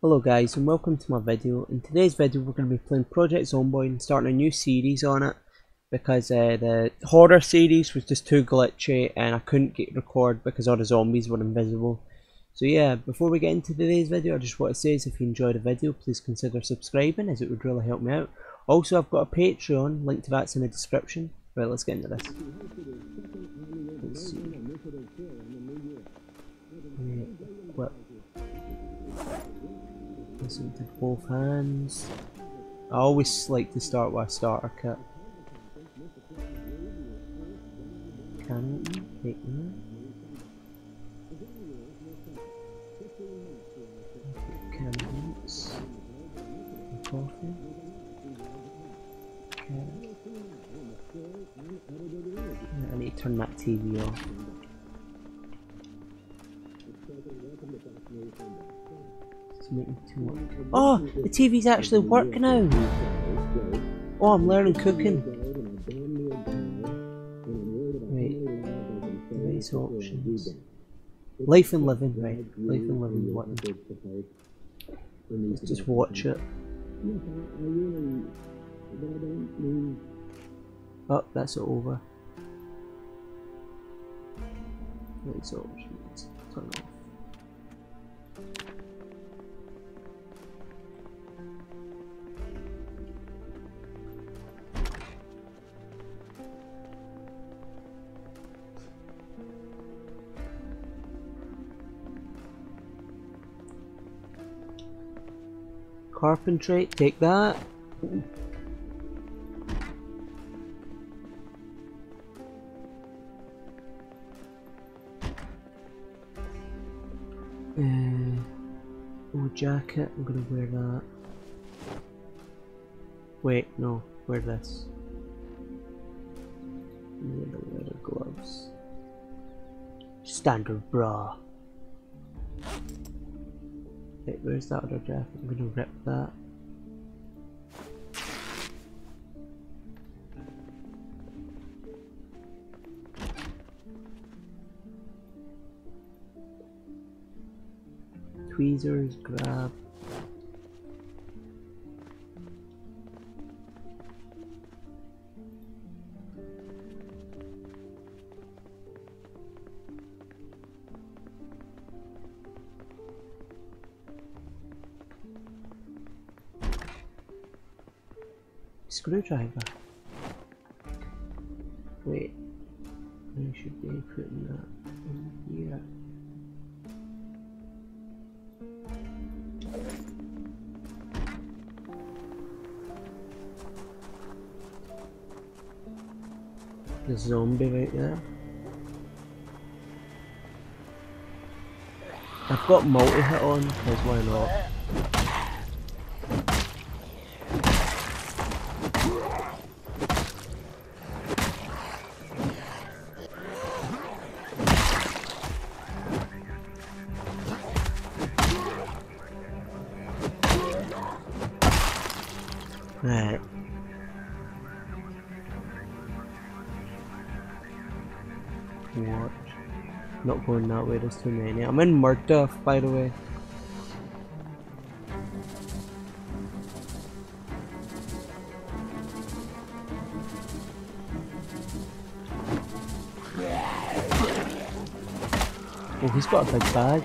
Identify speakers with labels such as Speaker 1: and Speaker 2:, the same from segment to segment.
Speaker 1: Hello guys and welcome to my video. In today's video we're going to be playing Project Zomboid and starting a new series on it because uh, the horror series was just too glitchy and I couldn't get record because all the zombies were invisible. So yeah, before we get into today's video I just want to say is if you enjoyed the video please consider subscribing as it would really help me out. Also I've got a Patreon, link to that's in the description. Right, let's get into this. Let's see. What? Listen to both hands. I always like to start with a starter kit. Can take that. Coffee. Okay. I need to turn that TV off. Oh, the TV's actually working now. Oh, I'm learning cooking. Wait, device options. Life and living, right? Life and living button. Let's just watch it. Oh, that's it over. Options. Turn off. Carpentry, take that. Uh, oh, jacket, I'm gonna wear that. Wait, no, wear this. Wear the leather gloves. Standard bra. Wait, where's that other jacket? I'm gonna rip that. Tweezers, grab. Screwdriver. Wait, I should be putting that in here. The zombie right there. I've got multi-hit on, because why not? Not way, there's too many. I'm in Muldraugh, by the way. Oh, he's got a big bag.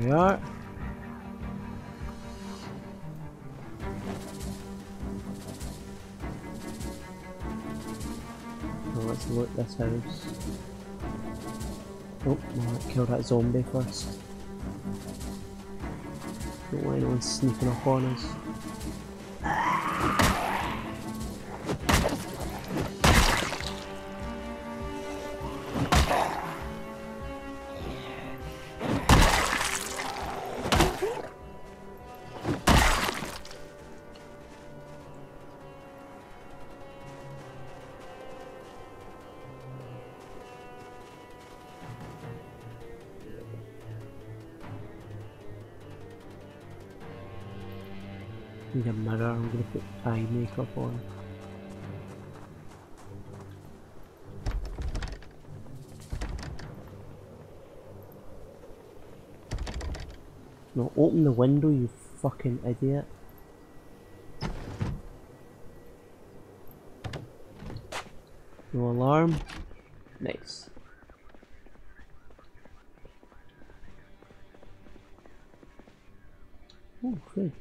Speaker 1: we are. Let's loot this house. Oh, might kill that zombie first. Don't want anyone sneaking up on us. A mirror, I'm gonna put eye makeup on. No, open the window, you fucking idiot. No alarm. Nice. Oh, great.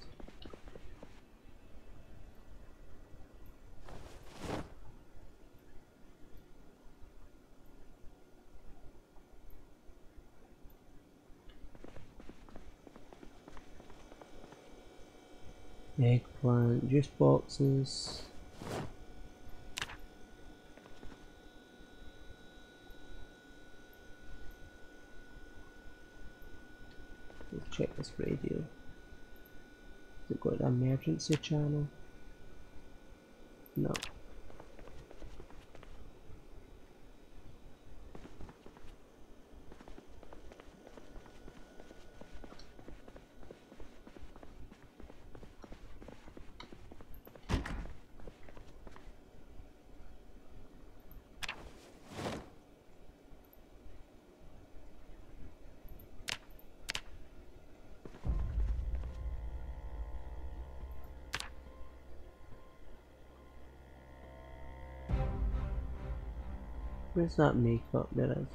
Speaker 1: Eggplant, juice boxes. Let's check this radio. Has it got an emergency channel? No. Where's that makeup? It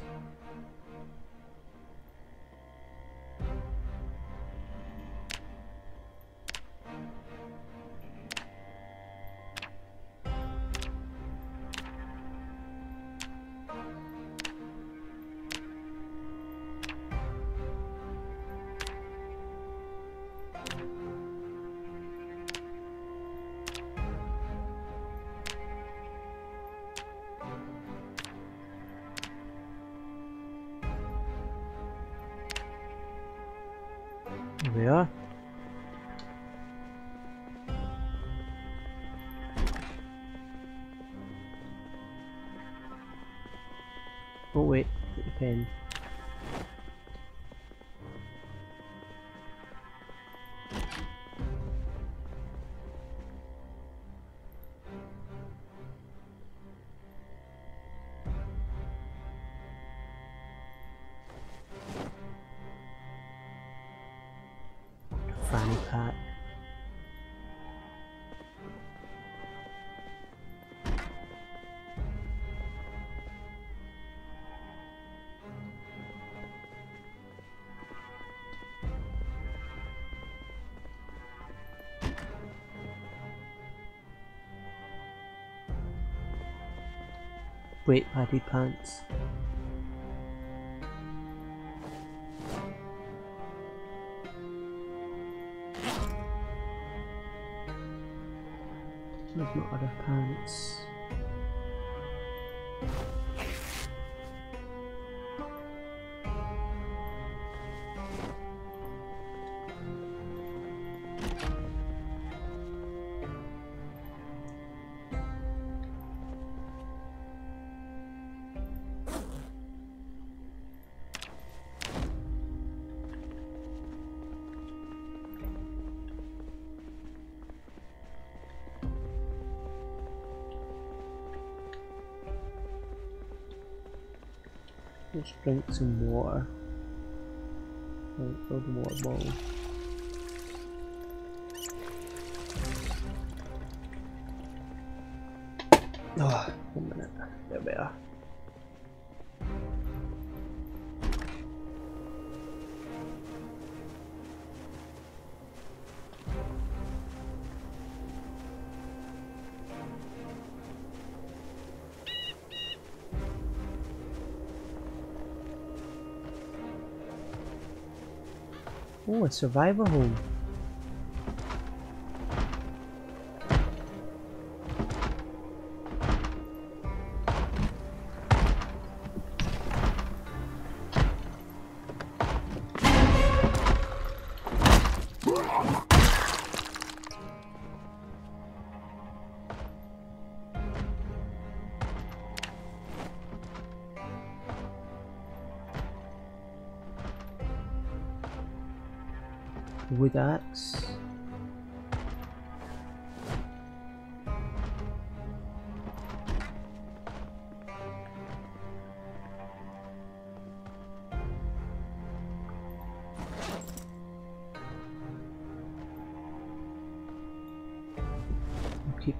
Speaker 1: get Wait, paddy pants. There's my other pants. Let's drink some water. Right, the water bottle. Oh, Oh, a survivor home.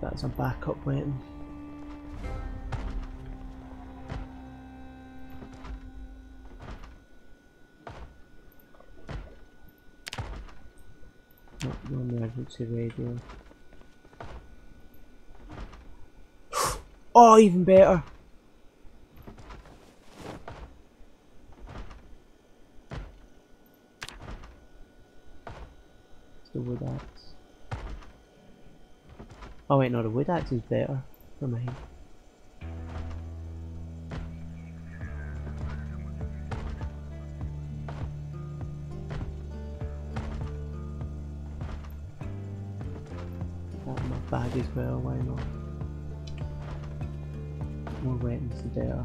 Speaker 1: That as a backup weapon. Not no emergency radio. oh, even better. The wood axe. Oh wait, no, the wood axe is better. Never mind. My bag as well, why not? More weapons the better.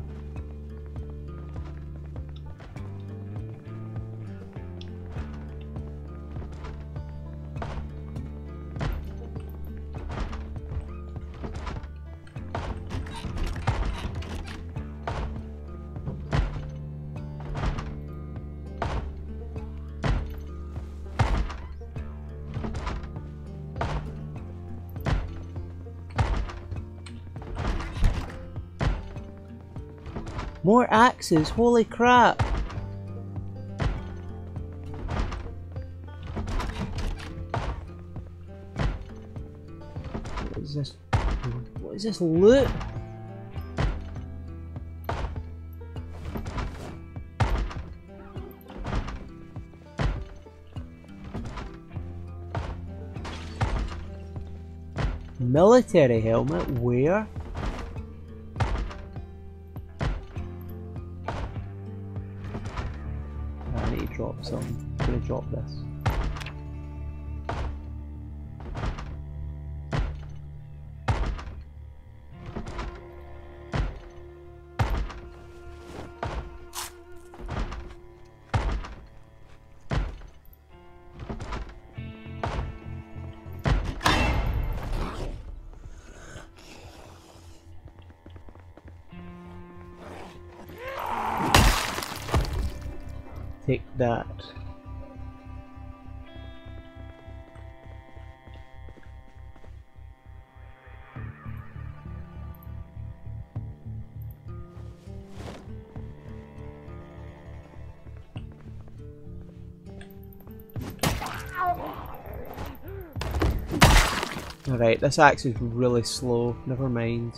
Speaker 1: More axes, holy crap! What is this? What is this loot? Military helmet? Where? Drop this. Take that. Alright, this axe is really slow, never mind.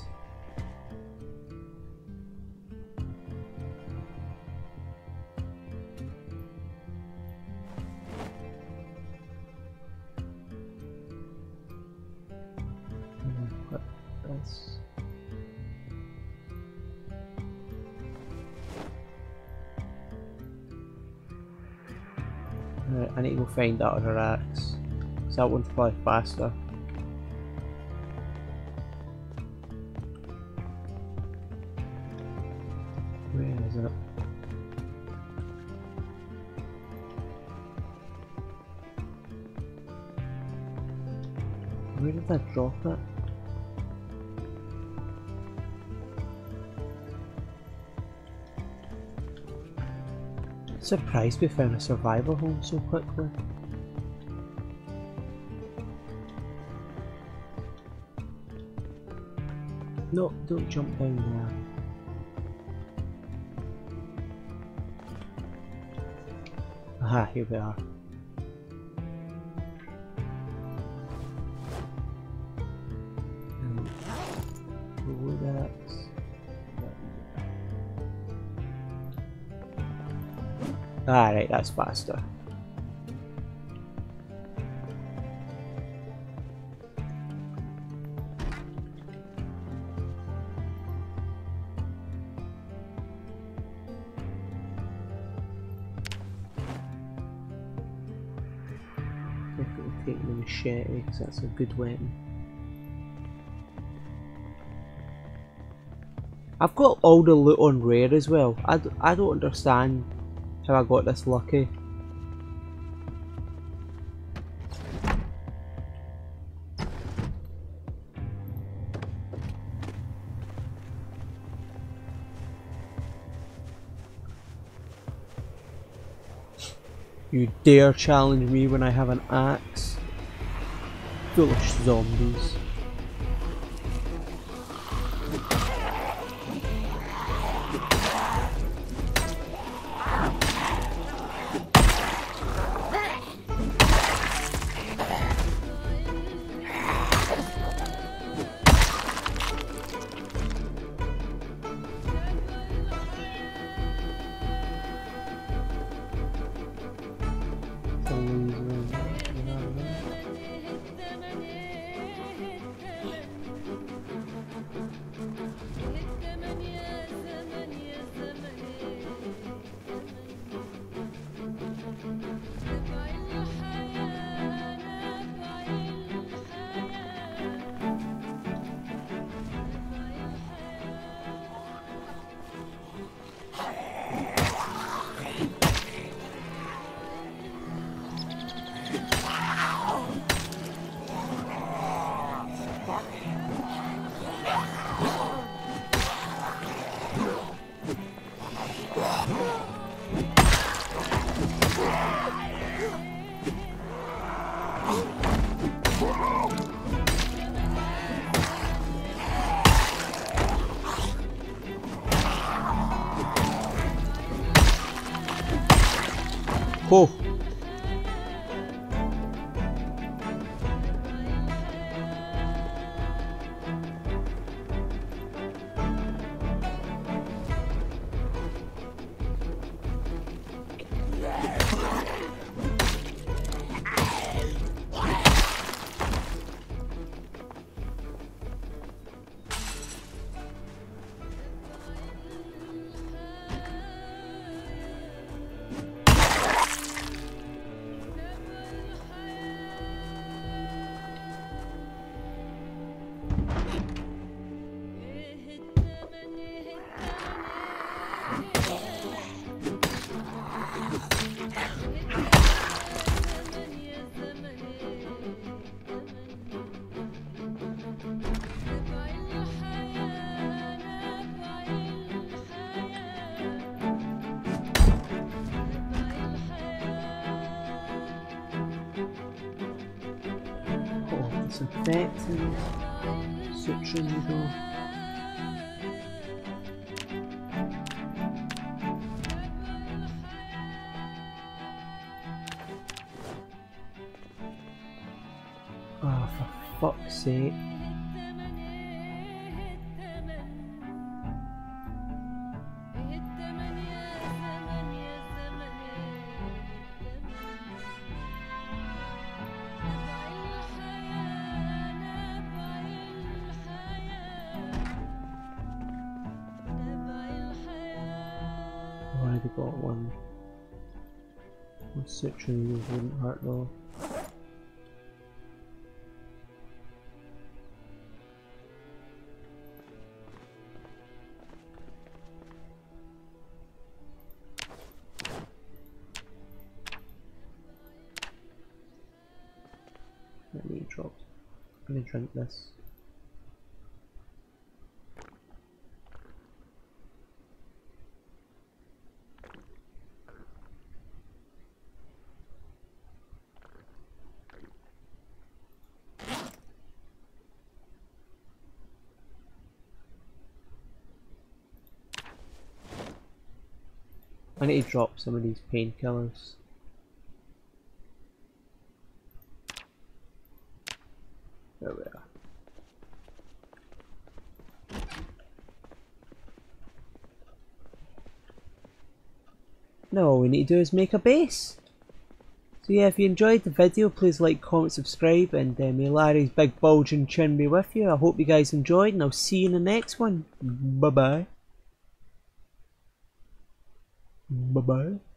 Speaker 1: Right, I need to go find that other axe. 'cause that one's probably faster. It? Surprised we found a survivor home so quickly. No, don't jump down there. Aha, here we are. Alright, that's faster. Definitely take the machete because that's a good weapon. I've got all the loot on rare as well. I d I don't understand I got this lucky. You dare challenge me when I have an axe? Foolish zombies. Job Oh. Oh, disinfectant, suture needle. Oh, for fuck's sake. Already got one. One needle wouldn't hurt though. Let. I'm gonna drink this. I need to drop some of these painkillers. There we are. Now all we need to do is make a base. So yeah, if you enjoyed the video, please like, comment, subscribe, and uh, may Larry's big bulging chin be with you. I hope you guys enjoyed, and I'll see you in the next one. Bye bye bye. Bye bye.